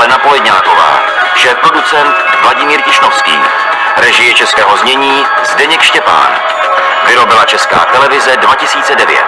Alena Poledňáková, šéf producent Vladimír Tišnovský, režie českého znění Zdeněk Štěpán. Vyrobila Česká televize 2009.